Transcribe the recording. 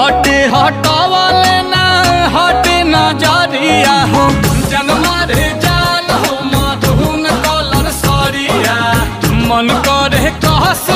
हटे हटावा लेना हटे नज़रिया हो जनमा रे जान हो, मधुन कलर सरिया। मन करे कहस